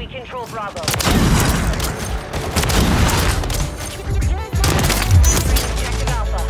We control Bravo. Alpha.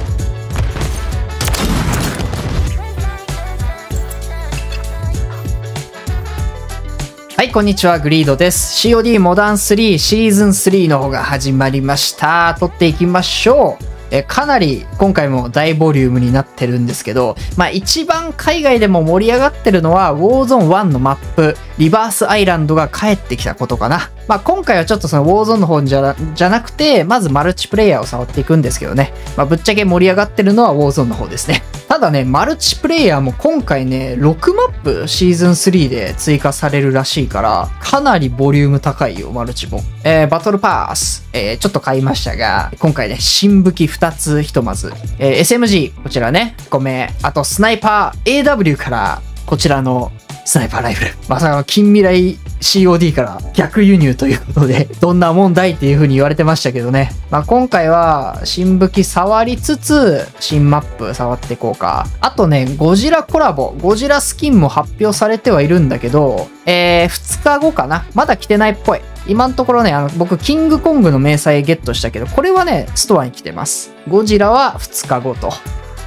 はい、こんにちは、グリードです。COD モダン3シーズン3の方が始まりました。撮っていきましょう。えかなり今回も大ボリュームになってるんですけど、まあ一番海外でも盛り上がってるのはウォーゾーン1のマップ、リバースアイランドが帰ってきたことかな。まあ今回はちょっとそのウォーゾーンの方じゃじゃなくて、まずマルチプレイヤーを触っていくんですけどね。まあぶっちゃけ盛り上がってるのはウォーゾーンの方ですね。ただね、マルチプレイヤーも今回ね、6マップシーズン3で追加されるらしいから、かなりボリューム高いよ、マルチも。えー、バトルパース、えー、ちょっと買いましたが、今回ね、新武器2つひとまず。えー、SMG、こちらね、5名。あと、スナイパー AW から、こちらのスナイパーライフル。まさかの近未来 COD から逆輸入ということで、どんな問題っていう風に言われてましたけどね。まあ、今回は新武器触りつつ、新マップ触っていこうか。あとね、ゴジラコラボ、ゴジラスキンも発表されてはいるんだけど、えー、2日後かなまだ来てないっぽい。今のところね、あの、僕、キングコングの明細ゲットしたけど、これはね、ストアに来てます。ゴジラは2日後と。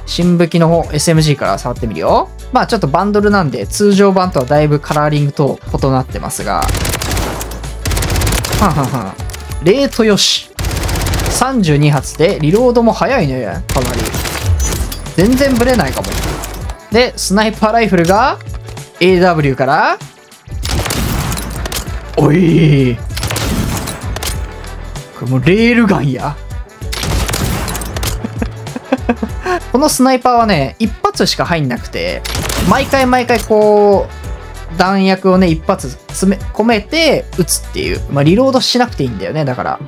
新武器の方 SMG から触ってみるよ。まあちょっとバンドルなんで通常版とはだいぶカラーリングと異なってますが。はんはんはん。レートよし。32発でリロードも早いね。かなり。全然ブレないかも。で、スナイパーライフルが AW から。おいこれもうレールガンや。このスナイパーはね、一発しか入んなくて、毎回毎回こう、弾薬をね、一発詰め、込めて撃つっていう。まあ、リロードしなくていいんだよね、だから。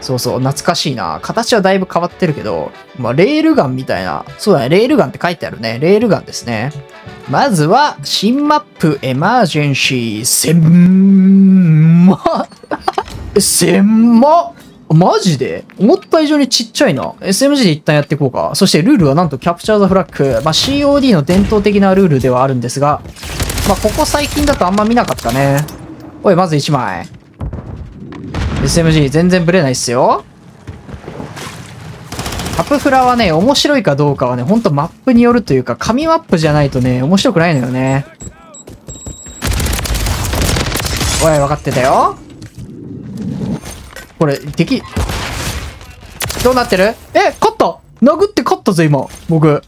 そうそう、懐かしいな。形はだいぶ変わってるけど、まあ、レールガンみたいな。そうだね、レールガンって書いてあるね。レールガンですね。まずは、新マップエマージェンシー、せんま、せんま、マジで？思った以上にちっちゃいな。SMG で一旦やっていこうか。そしてルールはなんとキャプチャーザフラッグ。まあ、COD の伝統的なルールではあるんですが、まあ、ここ最近だとあんま見なかったね。おい、まず1枚。SMG 全然ブレないっすよ。カプフラはね、面白いかどうかはね、ほんとマップによるというか、紙マップじゃないとね、面白くないのよね。おい、分かってたよ。これ、敵、どうなってる？え、勝った殴って勝ったぞ、今。僕。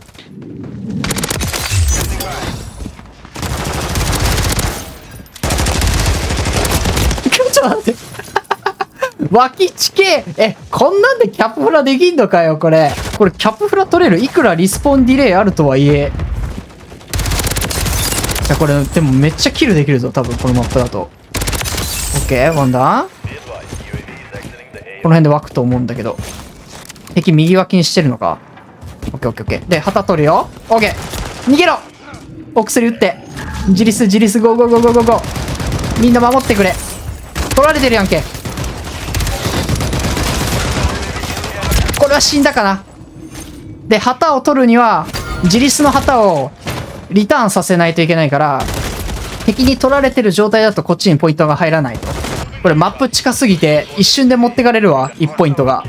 ちょっと待って。脇地形え、こんなんでキャップフラできんのかよ、これ。これキャップフラ取れる？いくらリスポンディレイあるとはいえ。いや、これ、でもめっちゃキルできるぞ、多分、このマップだと。オッケー、ワンダーこの辺で湧くと思うんだけど。敵右脇にしてるのか。オッケーオッケーオッケー。で、旗取るよ。オッケー。逃げろお薬打って。ジリス、ジリス、 go go go go go go。みんな守ってくれ。取られてるやんけ。これは死んだかな。で、旗を取るには、ジリスの旗をリターンさせないといけないから、敵に取られてる状態だとこっちにポイントが入らないと。これマップ近すぎて一瞬で持ってかれるわ、1ポイントが。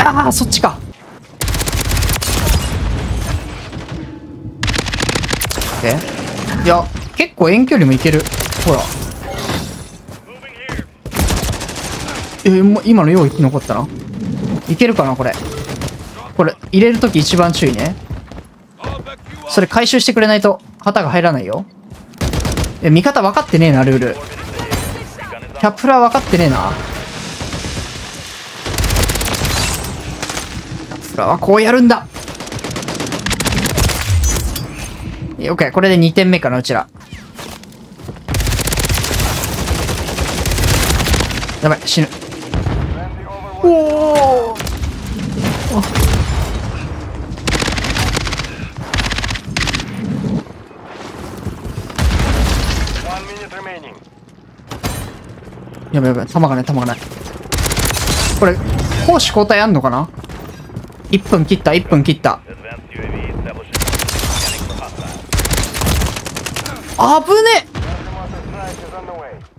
ああ、そっちか。え？いや、結構遠距離もいける。ほら。えー今のよう生き残ったないけるかなこれ。これ、入れるとき一番注意ね。それ回収してくれないと旗が入らないよ。え、味方分かってねえな、ルール。キャップラー分かってねえな。キャプラはこうやるんだ。オッケー、これで2点目かな、うちら。やばい、死ぬ。おおやべやべ、弾がない、弾がない。これ、攻守交代あんのかな ?1 分切った、1分切った。危ぶね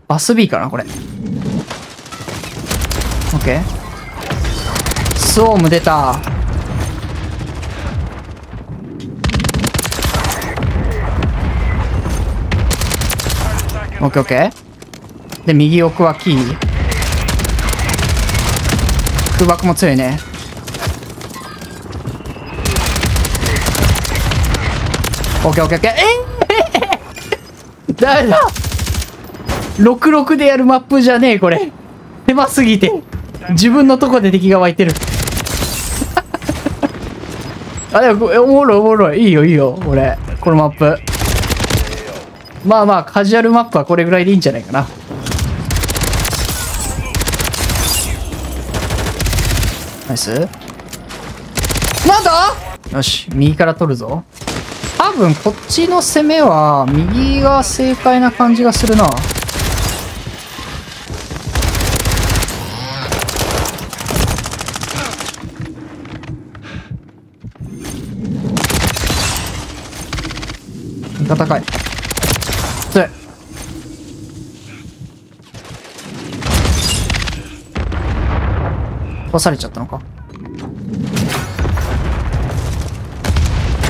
バス B かな、これ。OK。スウォーム出た。オッケーオッケー。で、右奥はキー。空爆も強いね。オッケーオッケーオッケー。えー、ダメだ66でやるマップじゃねえこれ狭すぎて自分のとこで敵が湧いてるあでもおもろいおもろいいいよいいよ俺このマップまあまあカジュアルマップはこれぐらいでいいんじゃないかなナイス。なんだ？よし右から取るぞ。多分こっちの攻めは右が正解な感じがするな。味方かい強い壊されちゃったのか。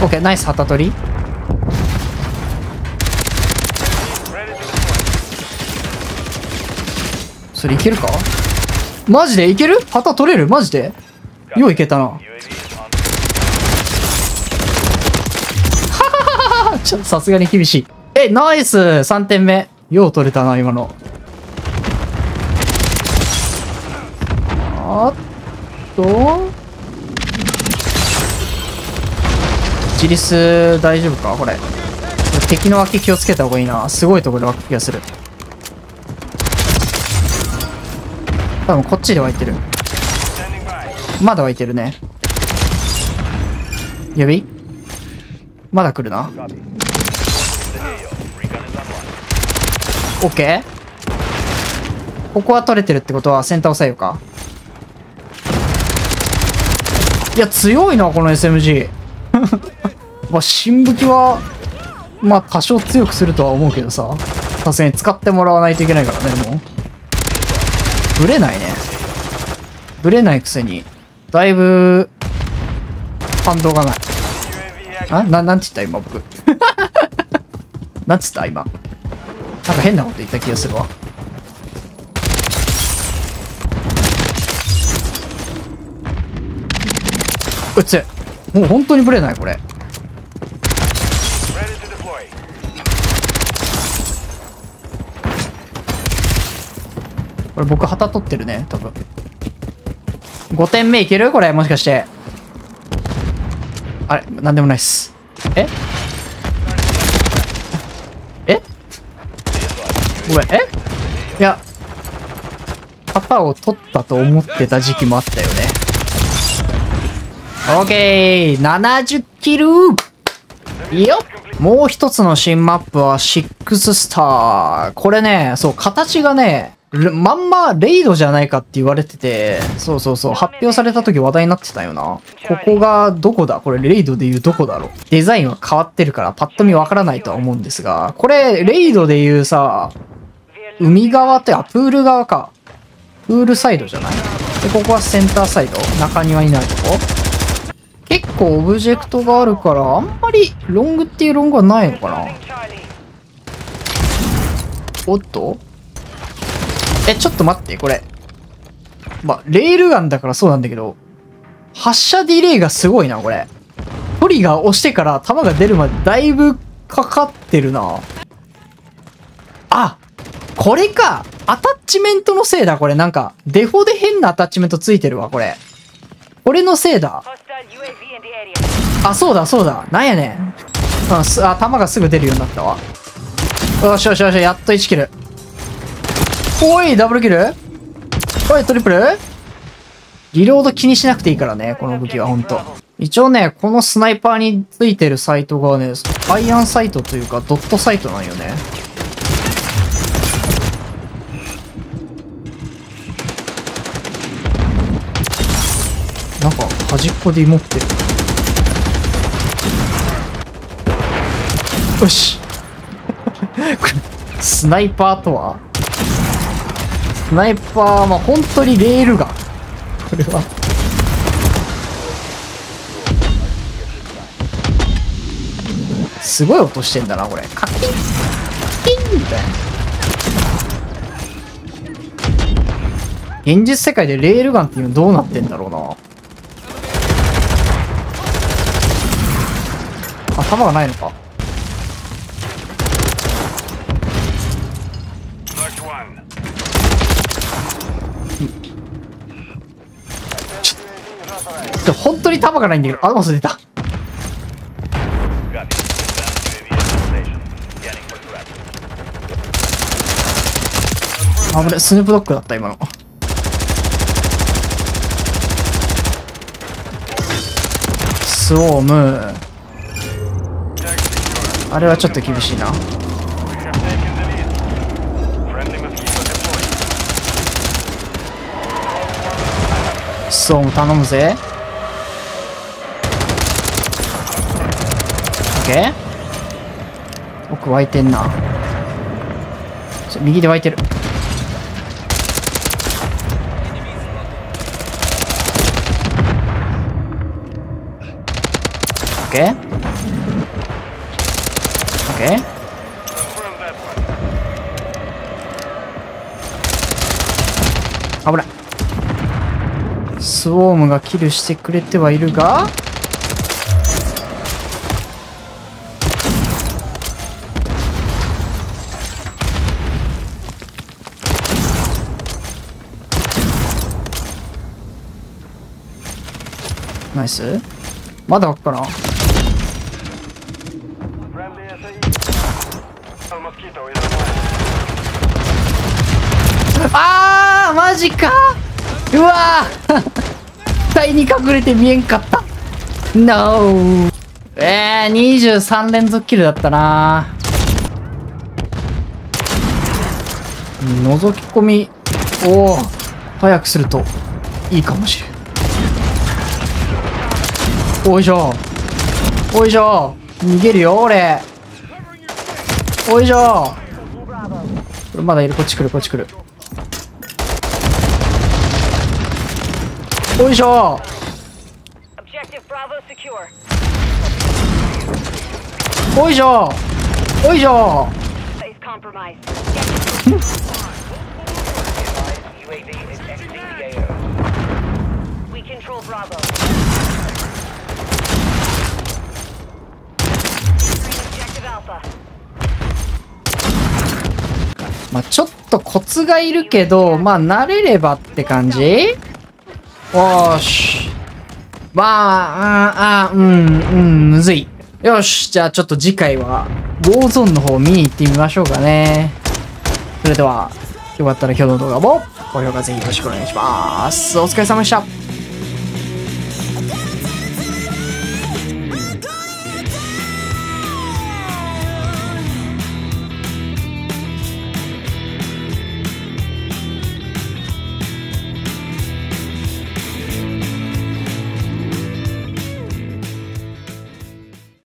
オッケーナイス旗取り。それいけるか？マジで？いける？旗取れる？マジで？よういけたな。ちょっとさすがに厳しい。えナイス！3点目。よう取れたな今の。あっと。自立大丈夫か？これ。敵の脇気をつけた方がいいな。すごいところで湧く気がする。多分こっちで湧いてる。まだ湧いてるね。指まだ来るな。オッケー？ここは取れてるってことはセンター押さえようか。いや強いなこの SMG まあ新武器はまあ多少強くするとは思うけどささすがに使ってもらわないといけないからねもうブレないねブレないくせにだいぶ反動がない.あな、なんて言った今僕。なんつった今。なんか変なこと言った気がするわ。うっつもう本当にブレないこれ。これ僕旗取ってるね、多分。5点目いける？これ、もしかして。あれ、なんでもないっす。え？え？ごめん、え？いや、旗を取ったと思ってた時期もあったよね。オッケー !70 キルいいよもう一つの新マップは6スター。これね、そう、形がね、まんまレイドじゃないかって言われてて、そうそうそう、発表された時話題になってたよな。ここがどこだ？これレイドで言うどこだろう？デザインは変わってるからパッと見わからないとは思うんですが、これレイドで言うさ、海側って、あ、プール側か。プールサイドじゃない？で、ここはセンターサイド中庭になるとこ構オブジェクトがあるから、あんまりロングっていうロングはないのかな？おっと？え、ちょっと待って、これ。まあ、レールガンだからそうなんだけど、発射ディレイがすごいな、これ。トリガー押してから弾が出るまでだいぶかかってるな。あこれかアタッチメントのせいだ、これ。なんか、デフォで変なアタッチメントついてるわ、これ。これのせいだ。あ、そうだ、そうだ。なんやねん。あ、す、あ、弾がすぐ出るようになったわ。よしよしよし、やっと1キル。おい、ダブルキルおい、トリプルリロード気にしなくていいからね、この武器はほんと。一応ね、このスナイパーについてるサイトがね、アイアンサイトというか、ドットサイトなんよね。なんか、端っこで持ってる。よし。これスナイパーとは？スナイパー、まあ、本当にレールガン。これは。すごい音してんだな、これ。カッキン、カッキンみたいな。現実世界でレールガンっていうのどうなってんだろうな。頭がないのか。ょっ本当に弾がないんだけどアドバンス出た。あぶれスヌープドッグだった今の。スウォーム。あれはちょっと厳しいな。スウォーム頼むぜ。ケー奥湧いてんな。右で湧いてる。オッケー？オッケー？危ないスウォームがキルしてくれてはいるがナイスまだかっかな？あーマジか！うわー！体に隠れて見えんかった。NO. えー、23連続キルだったな。覗き込み。を早くするといいかもしれん。おいしょ。おいしょ。逃げるよ俺。おいしょ。まだいる。こっち来るこっち来る。おいしょ。おいしょ。おいしょ。ブラボー。まあちょっとコツがいるけど、まあ慣れればって感じ？おーし。まあ、あーあー、うん、うん、むずい。よし、じゃあちょっと次回は、ウォーゾーンの方見に行ってみましょうかね。それでは、よかったら今日の動画も高評価ぜひよろしくお願いします。お疲れ様でした。